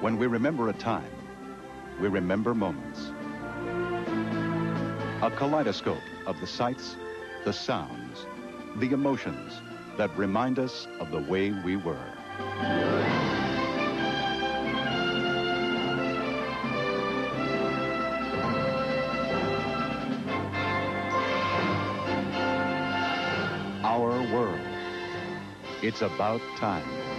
When we remember a time, we remember moments. A kaleidoscope of the sights, the sounds, the emotions that remind us of the way we were. Our world. It's about time.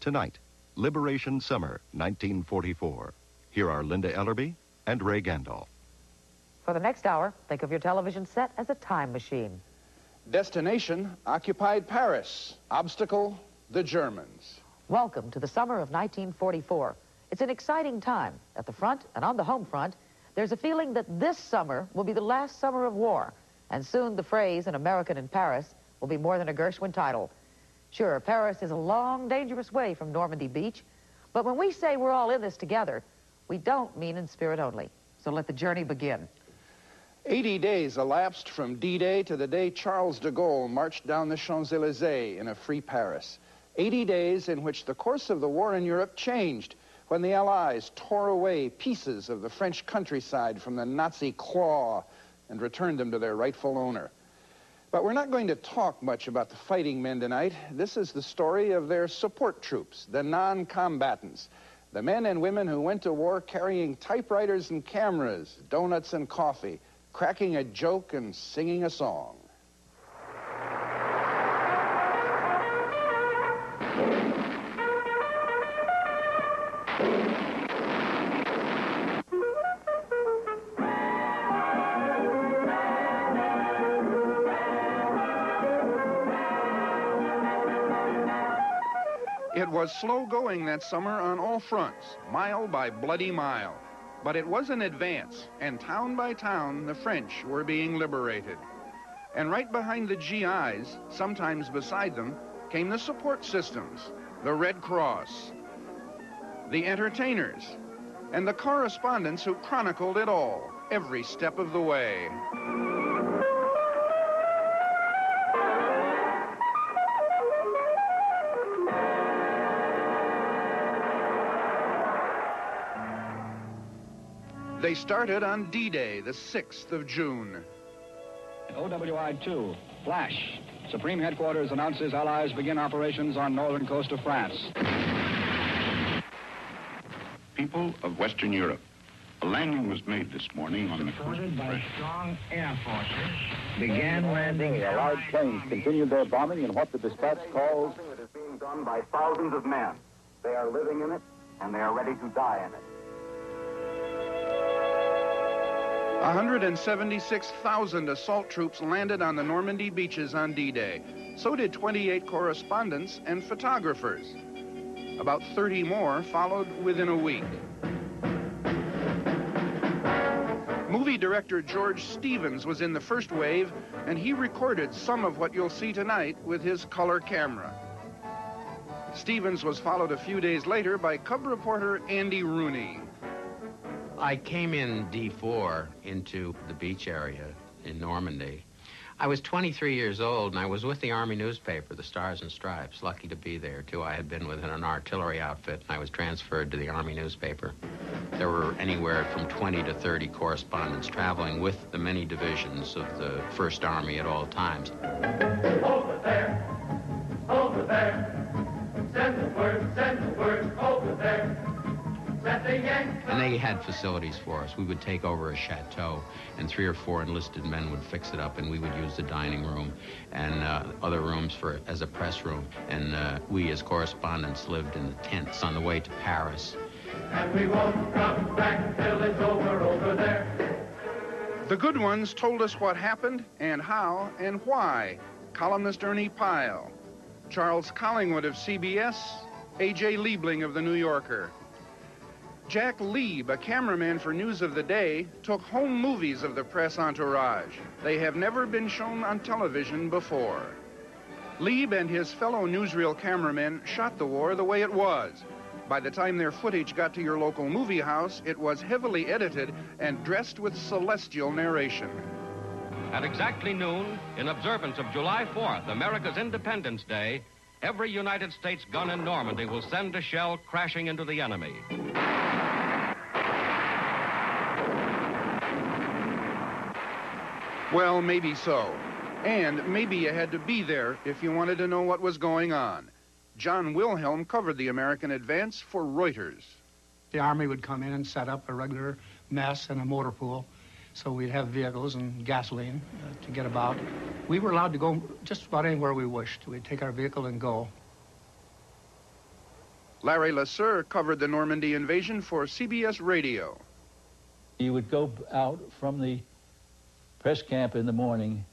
Tonight, Liberation Summer, 1944. Here are Linda Ellerbee and Ray Gandolf. For the next hour, think of your television set as a time machine. Destination, occupied Paris. Obstacle, the Germans. Welcome to the summer of 1944. It's an exciting time. At the front and on the home front, there's a feeling that this summer will be the last summer of war. And soon the phrase, an American in Paris, will be more than a Gershwin title. Sure, Paris is a long, dangerous way from Normandy Beach. But when we say we're all in this together, we don't mean in spirit only. So let the journey begin. 80 days elapsed from D-Day to the day Charles de Gaulle marched down the Champs-Élysées in a free Paris. 80 days in which the course of the war in Europe changed when the Allies tore away pieces of the French countryside from the Nazi claw and returned them to their rightful owner. But we're not going to talk much about the fighting men tonight. This is the story of their support troops, the non-combatants, the men and women who went to war carrying typewriters and cameras, donuts and coffee, cracking a joke and singing a song. It was slow going that summer on all fronts, mile by bloody mile. But it was an advance, and town by town, the French were being liberated. And right behind the GIs, sometimes beside them, came the support systems, the Red Cross, the entertainers, and the correspondents who chronicled it all, every step of the way. They started on D-Day, the 6th of June. OWI-2, Flash. Supreme Headquarters announces Allies begin operations on northern coast of France. People of Western Europe, a landing was made this morning on the coast of Supported by France. strong air forces, began landing The Allied planes continued their bombing in what the dispatch calls that is being done by thousands of men. They are living in it, and they are ready to die in it. 176,000 assault troops landed on the Normandy beaches on D-Day. So did 28 correspondents and photographers. About 30 more followed within a week. Movie director George Stevens was in the first wave, and he recorded some of what you'll see tonight with his color camera. Stevens was followed a few days later by Cub reporter Andy Rooney. I came in D4 into the beach area in Normandy. I was 23 years old, and I was with the Army newspaper, the Stars and Stripes. Lucky to be there, too. I had been within an artillery outfit, and I was transferred to the Army newspaper. There were anywhere from 20 to 30 correspondents traveling with the many divisions of the First Army at all times. And they had facilities for us. We would take over a chateau, and three or four enlisted men would fix it up, and we would use the dining room and uh, other rooms for as a press room. And uh, we, as correspondents, lived in the tents on the way to Paris. And we won't come back till it's over, over there. The good ones told us what happened and how and why. Columnist Ernie Pyle, Charles Collingwood of CBS, A.J. Liebling of The New Yorker. Jack Lieb, a cameraman for News of the Day, took home movies of the press entourage. They have never been shown on television before. Lieb and his fellow newsreel cameramen shot the war the way it was. By the time their footage got to your local movie house, it was heavily edited and dressed with celestial narration. At exactly noon, in observance of July 4th, America's Independence Day, every United States gun in Normandy will send a shell crashing into the enemy. Well, maybe so. And maybe you had to be there if you wanted to know what was going on. John Wilhelm covered the American advance for Reuters. The Army would come in and set up a regular mess and a motor pool. So we'd have vehicles and gasoline uh, to get about. We were allowed to go just about anywhere we wished. We'd take our vehicle and go. Larry LeSueur covered the Normandy invasion for CBS Radio. You would go out from the press camp in the morning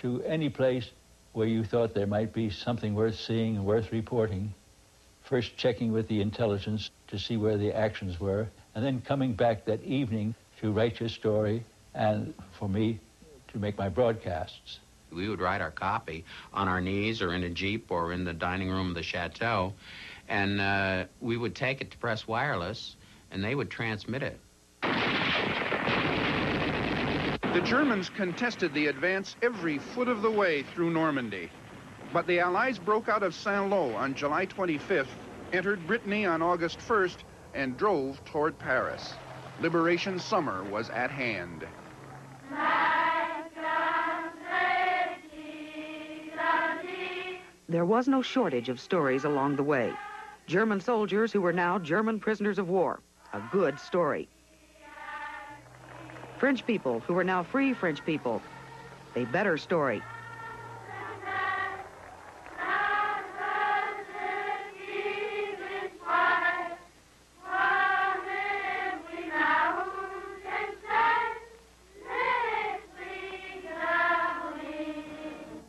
to any place where you thought there might be something worth seeing and worth reporting. First checking with the intelligence to see where the actions were, and then coming back that evening to write your story and for me to make my broadcasts. We would write our copy on our knees or in a Jeep or in the dining room of the chateau, and uh, we would take it to Press Wireless, and they would transmit it. The Germans contested the advance every foot of the way through Normandy. But the Allies broke out of Saint-Lô on July 25th, entered Brittany on August 1st, and drove toward Paris. Liberation summer was at hand. There was no shortage of stories along the way. German soldiers who were now German prisoners of war. A good story. French people who were now free French people. A better story.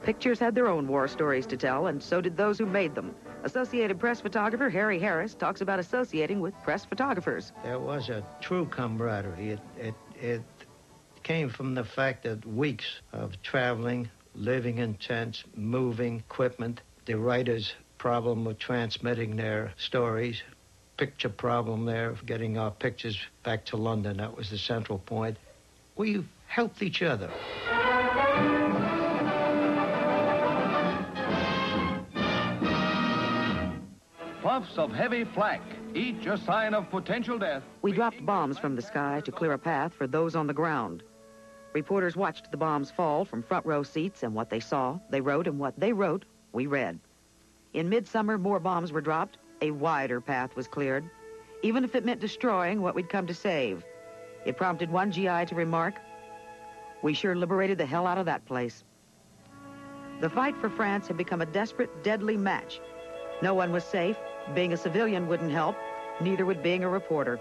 Pictures had their own war stories to tell, and so did those who made them. Associated Press photographer Harry Harris talks about associating with press photographers. There was a true camaraderie. It, it, it came from the fact that weeks of traveling, living in tents, moving equipment, the writers' problem with transmitting their stories, picture problem there, of getting our pictures back to London. That was the central point. We helped each other. Puffs of heavy flak, each a sign of potential death. We dropped bombs from the sky to clear a path for those on the ground. Reporters watched the bombs fall from front row seats, and what they saw, they wrote, and what they wrote, we read. In midsummer, more bombs were dropped. A wider path was cleared, even if it meant destroying what we'd come to save. It prompted one GI to remark, We sure liberated the hell out of that place. The fight for France had become a desperate, deadly match. No one was safe. Being a civilian wouldn't help. Neither would being a reporter.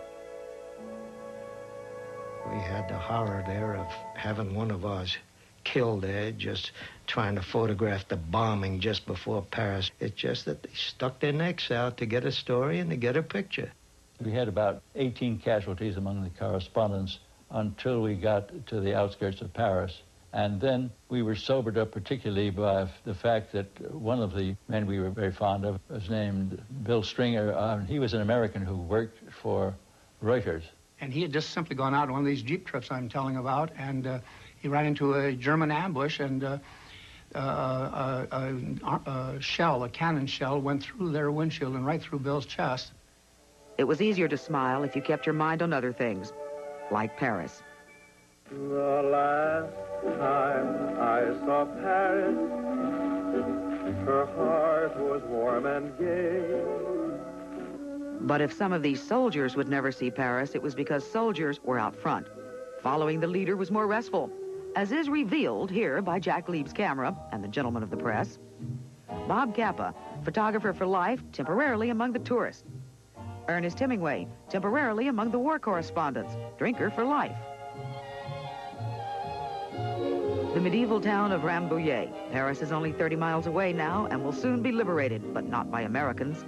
We had the horror there of having one of ours killed there just trying to photograph the bombing just before Paris. It's just that they stuck their necks out to get a story and to get a picture. We had about 18 casualties among the correspondents until we got to the outskirts of Paris. And then we were sobered up particularly by the fact that one of the men we were very fond of was named Bill Stringer. Uh, he was an American who worked for Reuters. And he had just simply gone out on one of these Jeep trips I'm telling about, and uh, he ran into a German ambush, and uh, uh, a, a, a shell, a cannon shell, went through their windshield and right through Bill's chest. It was easier to smile if you kept your mind on other things, like Paris. The last time I saw Paris, her heart was warm and gay. But if some of these soldiers would never see Paris, it was because soldiers were out front. Following the leader was more restful, as is revealed here by Jack Lieb's camera and the gentleman of the press. Bob Capa, photographer for life, temporarily among the tourists. Ernest Hemingway, temporarily among the war correspondents, drinker for life. The medieval town of Rambouillet. Paris is only 30 miles away now and will soon be liberated, but not by Americans.